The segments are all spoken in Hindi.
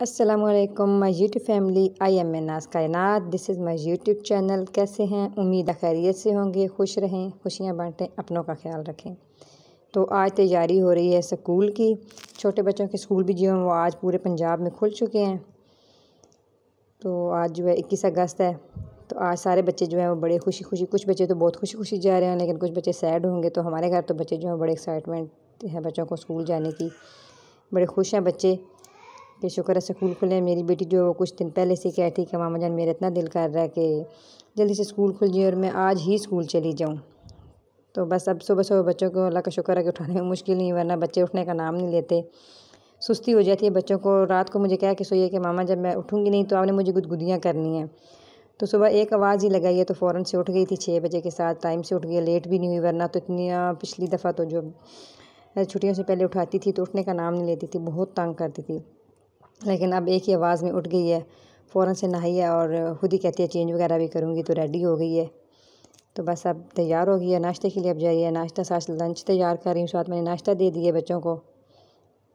Aslam my YouTube family I am Naaz Kainat this is my YouTube channel कैसे हैं? उम्मीद खैरियत से होंगे, खुश रहें, खुशियाँ बांटें, अपनों का ख्याल रखें। तो आज तैयारी हो रही है स्कूल की। छोटे बच्चों के स्कूल भी जो हैं, वो आज पूरे पंजाब में खुल चुके हैं। तो आज जो है, इक्कीस अगस्त है। तो आज सारे बच्चे जो हैं, वो बड़े खुशी खुशी कुछ बच्चे तो बहुत खुशी खुशी जा रहे हैं, लेकिन कुछ बच्चे सैड होंगे। तो हमारे घर तो बच्चे जो हैं, बड़े एक्साइटमेंट है बच्चों को स्कूल जाने की। बड़े खुश हैं बच्चे। कि शुक्र है स्कूल खुले मेरी बेटी जो कुछ दिन पहले से कह थी कि मामा जान, मेरा इतना दिल कर रहा है कि जल्दी से स्कूल खुल जाए और मैं आज ही स्कूल चली जाऊँ। तो बस अब सुबह सुबह बच्चों को अल्लाह का शुक्र है कि उठाने में मुश्किल नहीं वरना बच्चे उठने का नाम नहीं लेते। सुस्ती हो जाती है बच्चों को रात को मुझे कह कि सोइए कि मामा जब मैं उठूँगी नहीं तो आपने मुझे गुदगुदियाँ करनी है। तो सुबह एक आवाज़ ही लगाई है तो फ़ौरन से उठ गई थी छः बजे के साथ टाइम से उठ गई लेट भी नहीं हुई वरना तो इतनी पिछली दफ़ा तो जो छुट्टियों से पहले उठाती थी तो उठने का नाम नहीं लेती थी, बहुत तंग करती थी। लेकिन अब एक ही आवाज़ में उठ गई है फ़ौर से नहाई है और ख़ुद ही कहती है, चेंज वगैरह भी करूँगी तो रेडी हो गई है। तो बस अब तैयार हो गई है, नाश्ते के लिए अब जाइए। नाश्ता साथ लंच तैयार कर रही हूँ, साथ मैंने नाश्ता दे दिया बच्चों को।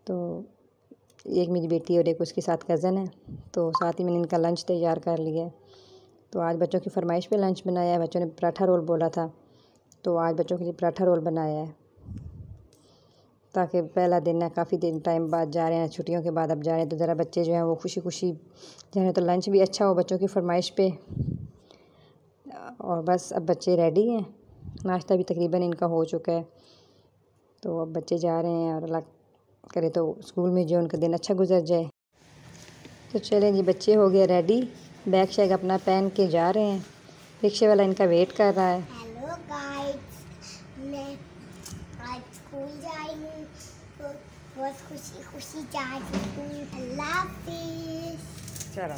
तो एक मेरी बेटी और एक उसके साथ कज़न है तो साथ ही मैंने इनका लंच तैयार कर लिया है। तो आज बच्चों की फरमाइश पे लंच बनाया है, बच्चों ने पराठा रोल बोला था तो आज बच्चों के लिए पराठा रोल बनाया है। ताकि पहला दिन है काफ़ी दिन टाइम बाद जा रहे हैं, छुट्टियों के बाद अब जा रहे हैं तो ज़रा बच्चे जो हैं वो खुशी खुशी जा रहे हैं तो लंच भी अच्छा हो बच्चों की फरमाइश पे। और बस अब बच्चे रेडी हैं। नाश्ता भी तकरीबन इनका हो चुका है। तो अब बच्चे जा रहे हैं और अल्लाह करे तो स्कूल में जो उनका दिन अच्छा गुजर जाए। तो चलें जी, बच्चे हो गए रेडी बैग शैग अपना पहन के जा रहे हैं। रिक्शे वाला इनका वेट कर रहा है हेलो गाइस मैं आज स्कूल जा रही हूँ तो बहुत खुशी खुशी जा रही हूँ अल्लाह चलो।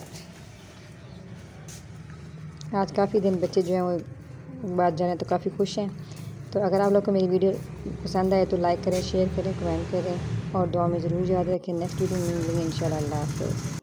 आज काफ़ी दिन बच्चे जो हैं वो बात जाने तो काफ़ी खुश हैं। तो अगर आप लोग को मेरी वीडियो पसंद आए तो लाइक करें शेयर करें कमेंट करें और दुआ में ज़रूर याद रखें। नेक्स्ट वीडियो में मिलेंगे इन शाला हाफ़